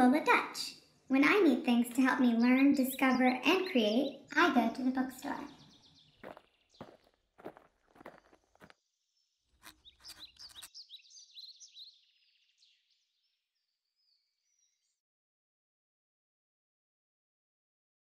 Lola Dutch. When I need things to help me learn, discover, and create, I go to the bookstore.